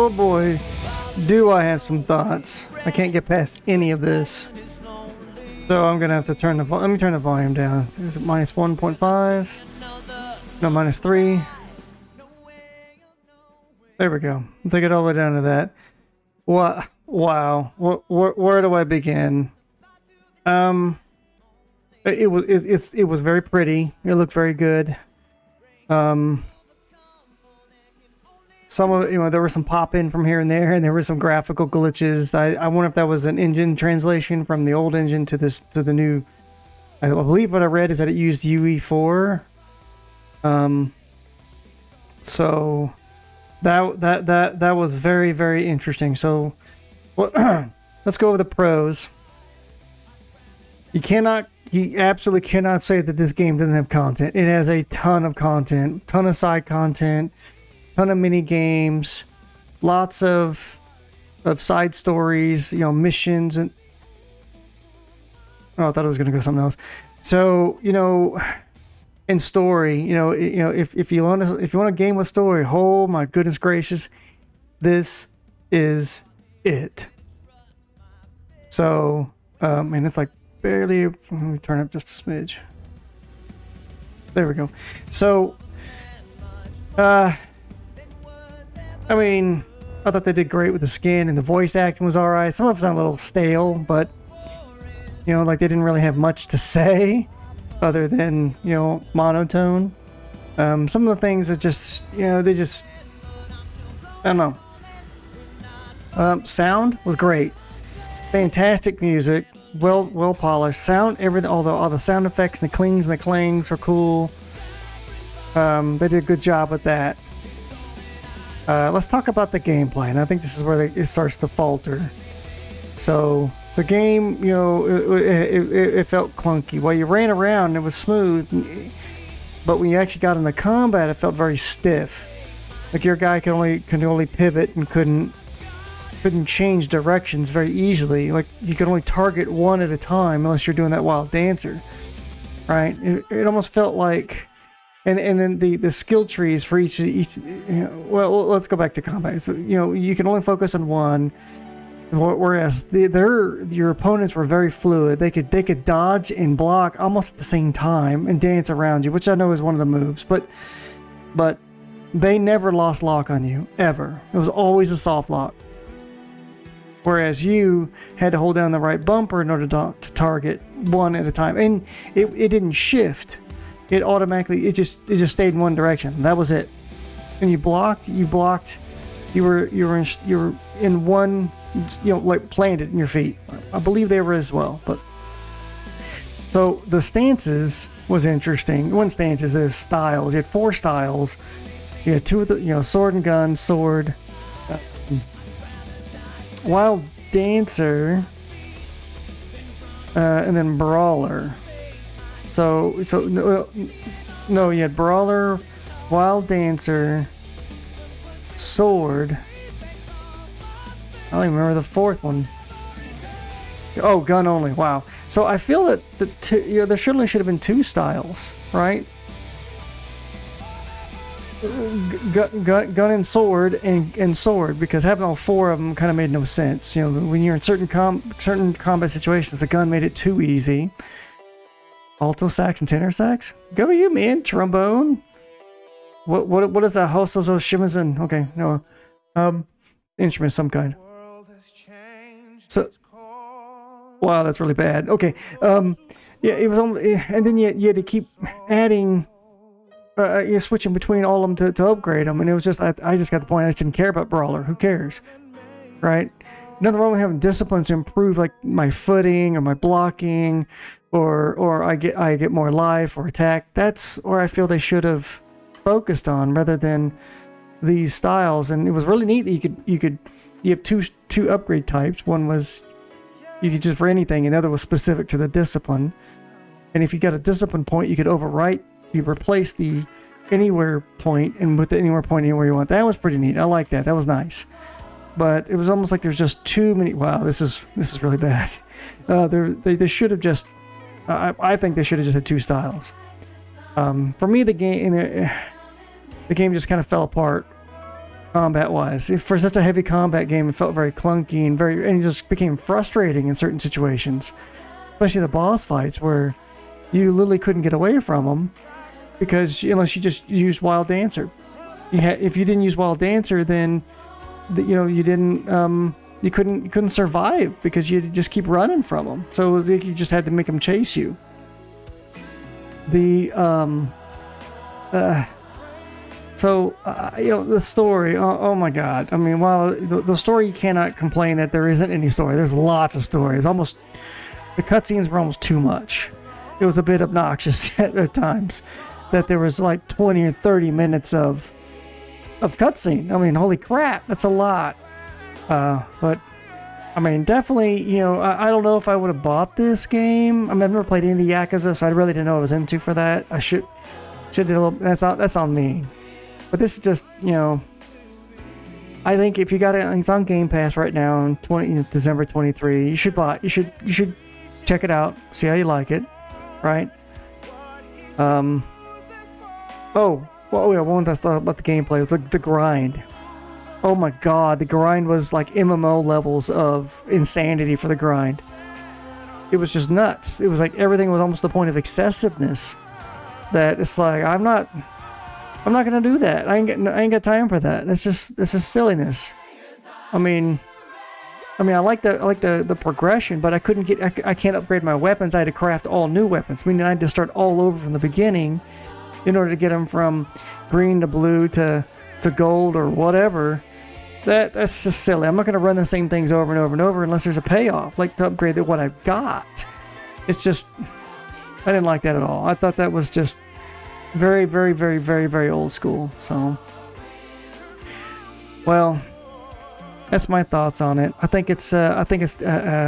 oh boy, do I have some thoughts. I can't get past any of this. So I'm gonna have to turn the let me turn the volume down. Is it minus 1.5? No, minus 3. There we go. Let's take it all the way down to that. What? Wow. Where, where, do I begin? Um, it, it was it, it's it was very pretty. It looked very good. Um, some of you know, there was some pop in from here and there, and there were some graphical glitches. I, I wonder if that was an engine translation from the old engine to this to the new. I believe what I read is that it used UE4. Um. So, that that that that was very very interesting. So, well, let's go over the pros. You cannot, you absolutely cannot say that this game doesn't have content. It has a ton of content, ton of side content, ton of mini games, lots of of side stories, you know, missions and. Oh, I thought it was going to go something else. So you know, in story, you know, you know, if, if you want a, if you want a game with story, oh my goodness gracious, this is it. So, um, and it's like barely. Let me turn up just a smidge. There we go. So, uh, I mean, I thought they did great with the skin and the voice acting was all right. Some of it sounded a little stale, but you know, like they didn't really have much to say other than you know monotone. Um, some of the things are just you know they just I don't know. Um, sound was great, fantastic music, well well polished. Sound everything, all the all the sound effects and the clings and the clangs were cool. Um, they did a good job with that. Uh, let's talk about the gameplay, and I think this is where they, it starts to falter. So the game, you know, it, it, it, felt clunky. While you ran around, it was smooth, but when you actually got into combat, it felt very stiff. Like your guy could only could only pivot and couldn't couldn't change directions very easily. Like you could only target one at a time unless you're doing that wild dancer, right? It, it almost felt like, and and then the the skill trees for each each. You know, well, let's go back to combat. So, you know, you can only focus on one Whereas the, their your opponents were very fluid. They could they could dodge and block almost at the same time and dance around you, which I know is one of the moves. But but they never lost lock on you ever. It was always a soft lock. Whereas you had to hold down the right bumper in order to, to target one at a time, and it, it didn't shift. It automatically it just it just stayed in one direction. That was it. And you blocked. You blocked. You were you were in, you were in one you know, like planted in your feet. I believe they were as well, but so the stances was interesting. One stances, there's styles. You had four styles. You had two of the, you know, sword and gun, sword. Wild dancer, uh, and then brawler. So, so no, uh, no, you had brawler, wild dancer, sword I don't even remember the fourth one. Oh, gun only. Wow. So I feel that the two, you know, there certainly should have been two styles, right? Gun, gun, gun and sword and, and sword because having all four of them kind of made no sense. You know, when you're in certain com certain combat situations, the gun made it too easy. Alto sax and tenor sax? Go you, man. Trombone. What what what is a Hosozo Shimazan? Okay, no. Um instrument of some kind. So, wow, that's really bad. Okay, um, yeah, it was only, and then you, you had to keep adding, uh, uh, you're switching between all of them to, to upgrade them, and it was just, I, I just got the point, I just didn't care about Brawler. Who cares, right? Nothing wrong with having disciplines to improve like my footing or my blocking, or or I get I get more life or attack. That's where I feel they should have focused on rather than these styles. And it was really neat that you could you could you have two two upgrade types. One was you could just for anything, and the other was specific to the discipline. And if you got a discipline point, you could overwrite, you replace the anywhere point and with the anywhere point anywhere you want. That was pretty neat. I like that. That was nice. But it was almost like there's just too many. Wow, this is this is really bad. Uh, they they should have just. Uh, I, I think they should have just had two styles. Um, for me, the game the, the game just kind of fell apart combat wise. For such a heavy combat game, it felt very clunky and very, and it just became frustrating in certain situations, especially the boss fights where you literally couldn't get away from them because unless you just used Wild Dancer. You if you didn't use Wild Dancer, then the, you know you didn't um, you couldn't you couldn't survive because you just keep running from them. So it was like you just had to make them chase you. The um, uh, so uh, you know the story. Oh, oh, my God! I mean, while the, the story you cannot complain that there isn't any story. There's lots of stories. Almost the cutscenes were almost too much. It was a bit obnoxious at, at times that there was like 20 or 30 minutes of of cutscene. I mean, holy crap, that's a lot. Uh, but I mean, definitely, you know, I, I don't know if I would have bought this game. I mean, I've never played any of the Yakuza, so I really didn't know what I was into for that. I should should do a little. That's on that's on me. But this is just, you know, I think if you got it, it's on Game Pass right now in 20 you know, December 23. You should buy. You should you should check it out. See how you like it, right? Um. Oh, well, yeah, one that's about the gameplay was the, the grind. Oh my god, the grind was like MMO levels of insanity for the grind. It was just nuts. It was like everything was almost the point of excessiveness. That it's like I'm not, I'm not gonna do that. I ain't got, I ain't got time for that. It's just, it's just silliness. I mean, I mean, I like the, I like the, the progression, but I couldn't get, I, I can't upgrade my weapons. I had to craft all new weapons. Meaning I had to start all over from the beginning, in order to get them from green to blue to, to gold or whatever that that's just silly. I'm not going to run the same things over and over and over unless there's a payoff, like to upgrade what I've got. It's just, I didn't like that at all. I thought that was just very, very, very, very, very old school. So, well, that's my thoughts on it. I think it's, uh, I think it's, uh,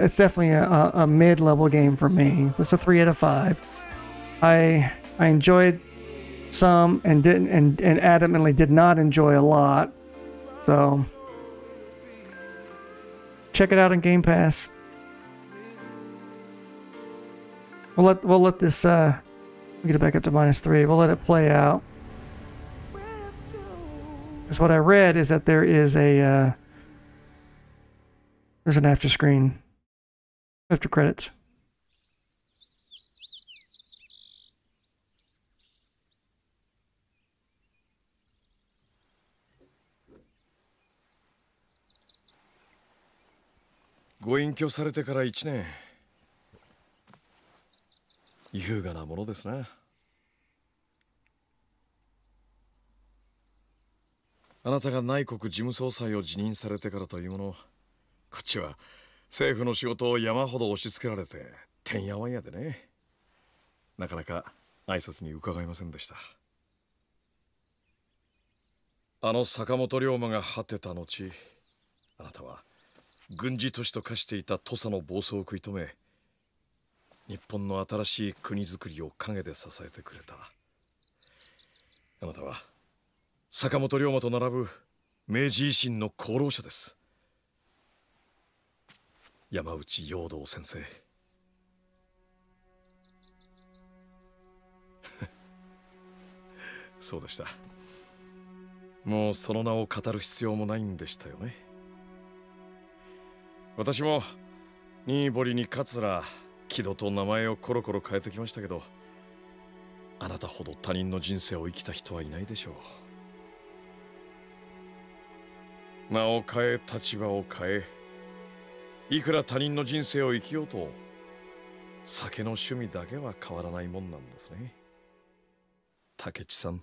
uh, it's definitely a, a mid-level game for me. It's a three out of five. I, I enjoyed some and didn't, and, and adamantly did not enjoy a lot. So check it out on Game Pass. We'll let we'll let this uh we get it back up to minus three. We'll let it play out. Because what I read is that there is a uh, there's an after screen after credits. ご隠居されてから1年。優雅なものですな。あなたが内国事務総裁を辞任されてからというものこっちは政府の仕事を山ほど押し付けられててんやわんやでね。なかなか挨拶に伺いませんでした。あの坂本龍馬が果てた後あなたは軍事都市と化していた土佐の暴走を食い止め日本の新しい国づくりを陰で支えてくれた。あなたは坂本龍馬と並ぶ明治維新の功労者です。山内陽道先生。そうでした。もうその名を語る必要もないんでしたよね。私も新堀に桂木戸と名前をコロコロ変えてきましたけどあなたほど他人の人生を生きた人はいないでしょう。名を変え立場を変えいくら他人の人生を生きようと酒の趣味だけは変わらないもんなんですね。竹地さん。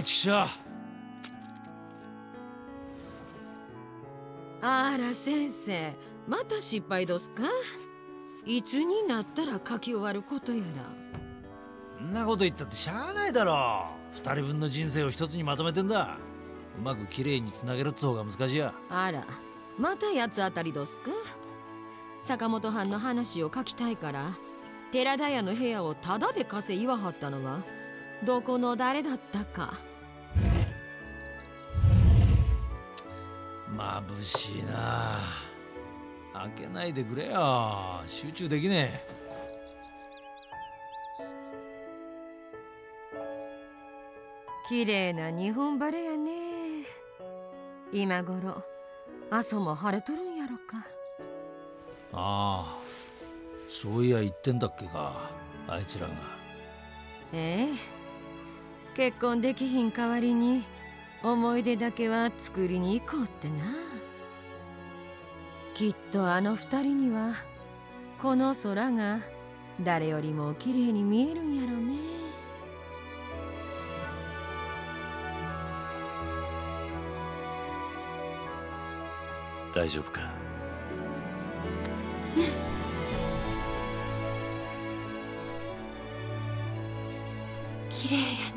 ちくしょう。あら先生。また失敗どすか？いつになったら書き終わることやら。んなこと言ったってしゃあないだろ二人分の人生を一つにまとめてんだ。うまく綺麗につなげるっつ方が難しいやあらまた八つ当たりどすか？坂本藩の話を書きたいから寺田屋の部屋をタダで貸せ言わはったのは？どこの誰だったか。眩しいな。開けないでくれよ。集中できね綺麗な日本晴れやね。今頃阿蘇も晴れとるんやろか。えああそういや言ってんだっけかあいつらが。ええ結婚できひん代わりに思い出だけは作りに行こうってな。きっとあの二人にはこの空が誰よりも綺麗に見えるんやろね。大丈夫か？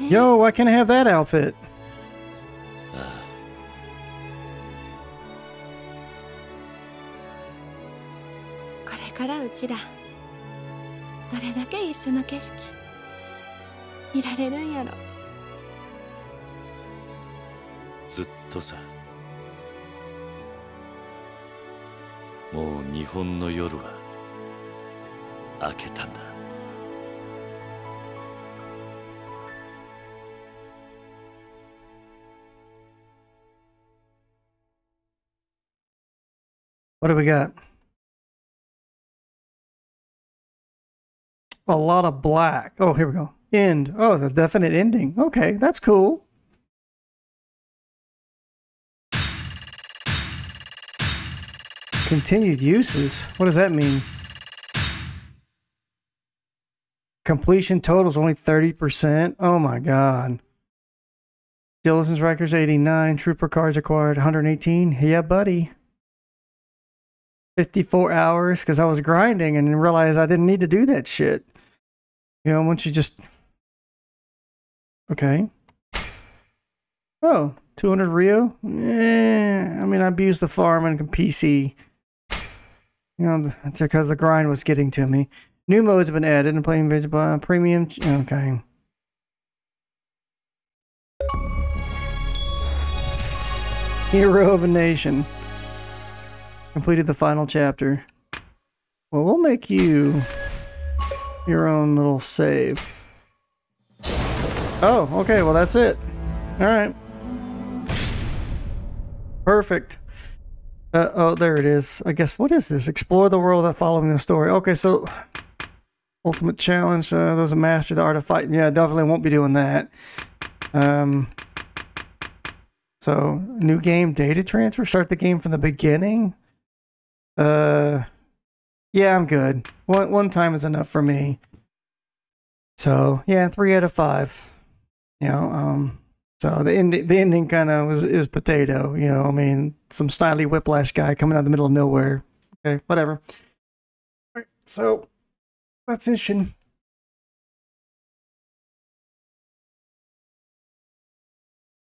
Yo, I can have that outfit. ずっとさもう日本の夜は明けたんだ。What do we got? A lot of black. Oh, here we go. End. Oh, the definite ending. Okay, that's cool. Continued uses. What does that mean? Completion totals only 30%. Oh my god. Diligence records 89. Trooper cards acquired 118. Yeah, buddy. 54 hours because I was grinding and realized I didn't need to do that shit. You know, once you just. Okay. Oh, 200 ryo? Eh, I mean, I abused the farm and PC. You know, because the grind was getting to me. New modes have been added and playing uh, premium. Okay. Hero of a nation. Completed the final chapter. Well, we'll make you your own little save. Oh, okay. Well, that's it. All right. Perfect. Uh, oh, there it is. I guess, what is this? Explore the world without following the story. Okay, so ultimate challenge. Uh, there's a master the art of fighting. Yeah, definitely won't be doing that. Um, so new game data transfer. Start the game from the beginning. Uh, yeah, I'm good. One one time is enough for me. So yeah, three out of five. You know, um, so the ending the ending kind of was is potato. You know, I mean, some styly whiplash guy coming out of the middle of nowhere. Okay, whatever. Right, so that's Ishin.